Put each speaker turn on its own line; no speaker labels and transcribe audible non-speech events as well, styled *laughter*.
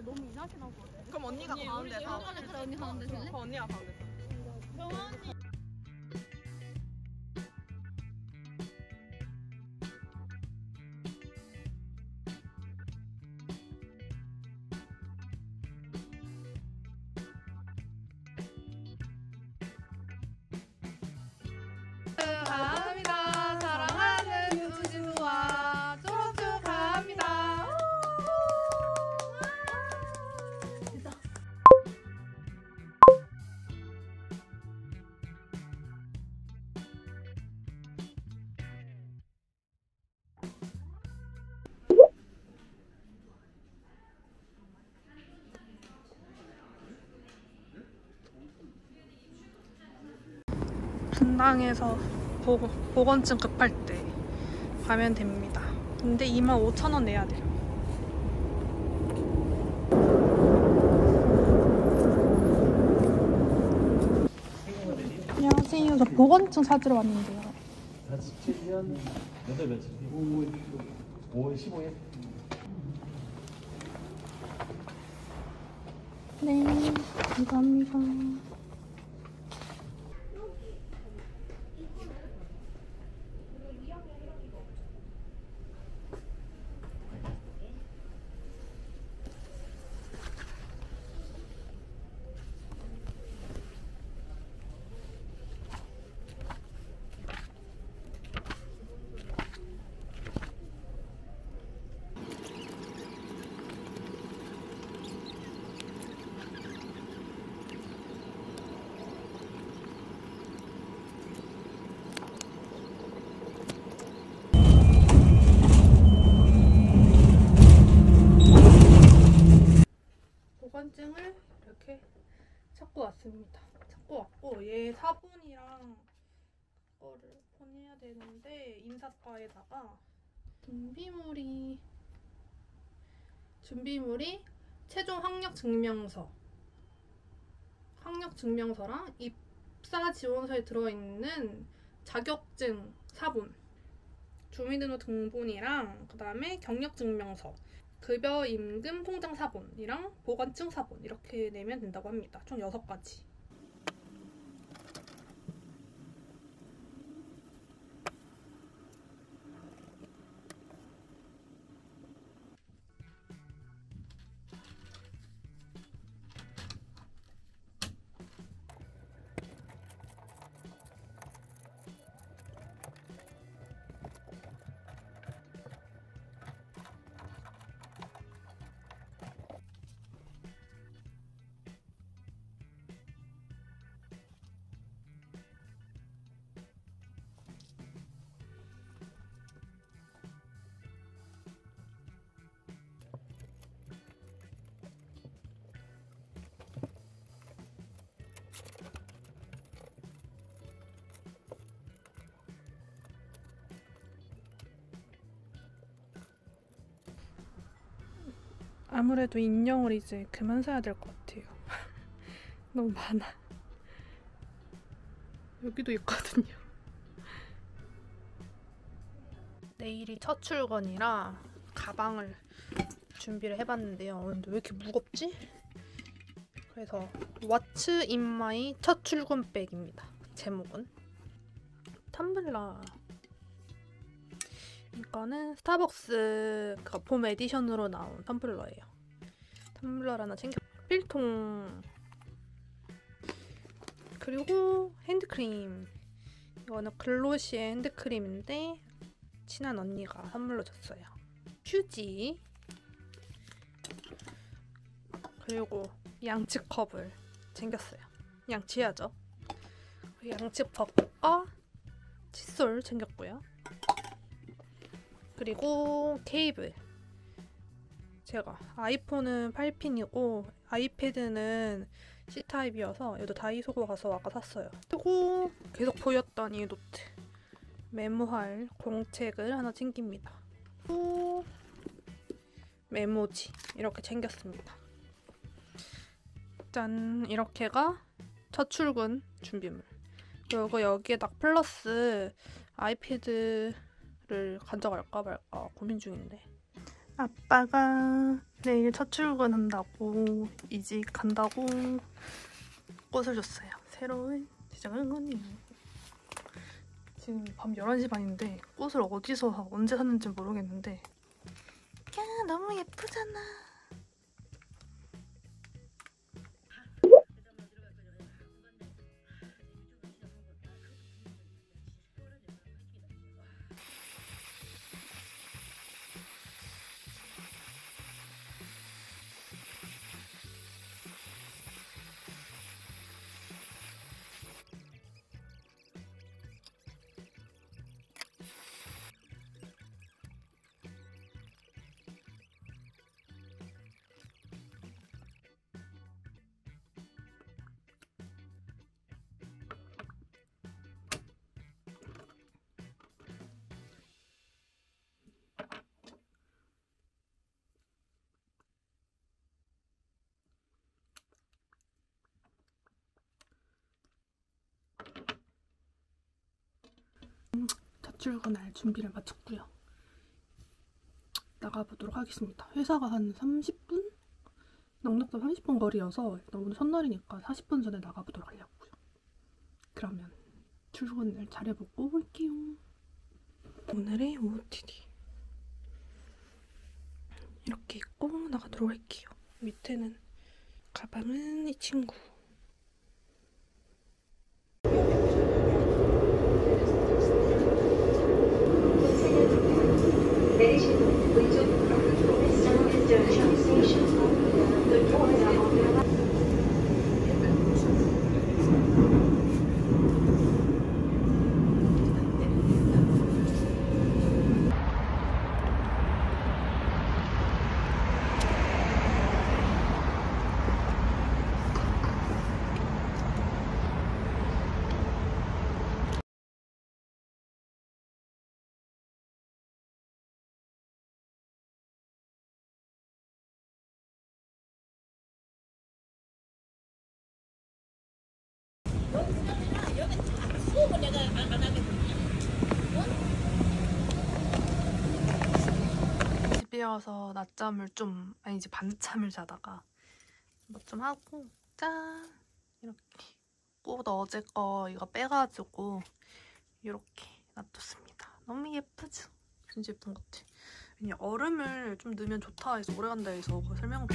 나 너무 이상하게 나오거든.
그럼 언니가 가운데 서.
그래 언니 가운데 쓸래?
그럼 언니가 가운데 서.
축하합니다.
분당에서 보고, 보건증 급할 때 가면 됩니다. 근데 25,000원 내야 돼요. 안녕하세요. 저 보건증 찾으러 왔는데요.
47년 몇월 며칠? 5월 5월 15일?
네, 감사합니다. 보건증을 이렇게 찾고 왔습니다. 찾고 왔고 얘 사본이랑 거를 보내야 되는데 인사과에다가 준비물이 준비물이 최종 학력 증명서 학력 증명서랑 입사 지원서에 들어있는 자격증 사본 주민등록 등본이랑 그 다음에 경력 증명서 급여 임금 통장 사본이랑 보건증 사본 이렇게 내면 된다고 합니다. 총 6가지. 아무래도 인형을 이제 그만 사야 될 것 같아요. *laughs* 너무 많아. 여기도 있거든요. 내일이 첫 출근이라 가방을 준비를 해봤는데요. 근데 왜 이렇게 무겁지? 그래서 in my 첫 출근 백입니다. 제목은 텀블러 이거는 스타벅스 그 봄 에디션으로 나온 텀블러예요. 텀블러 하나 챙겨 필통 그리고 핸드크림 이거는 글로시의 핸드크림인데 친한 언니가 선물로 줬어요. 휴지 그리고 양치 컵을 챙겼어요. 양치해야죠. 양치컵과 칫솔 챙겼고요. 그리고 케이블. 제가 아이폰은 8핀이고 아이패드는 C type이어서 얘도 다이소고 가서 아까 샀어요. 그리고 계속 보였던 이 노트. 메모할 공책을 하나 챙깁니다. 또 메모지 이렇게 챙겼습니다. 짠 이렇게가 첫 출근 준비물. 그리고 여기에다 플러스 아이패드 를 가져갈까 말까 고민 중인데 아빠가 내일 첫 출근한다고 이직한다고 꽃을 줬어요. 새로운 시작은 지금 밤 11시 반인데 꽃을 어디서 언제 샀는지 모르겠는데 야 너무 예쁘잖아. 출근할 준비를 마쳤고요. 나가보도록 하겠습니다. 회사가 한 30분? 넉넉한 30분 거리여서 일단 오늘 첫날이니까 40분 전에 나가보도록 하려고요. 그러면 출근을 잘해보고 올게요. 오늘의 OOTD 이렇게 입고 나가도록 할게요. 밑에는 가방은 이 친구 집에 와서 낮잠을 좀 아니지 밤잠을 자다가 뭐 좀 하고 짠 이렇게 꽃 어제 거 이거 빼가지고 이렇게 놔뒀습니다. 너무 예쁘죠? 진짜 예쁜 것 같아. 왜냐 얼음을 좀 넣으면 좋다 해서 오래간다 해서 그거 설명돼.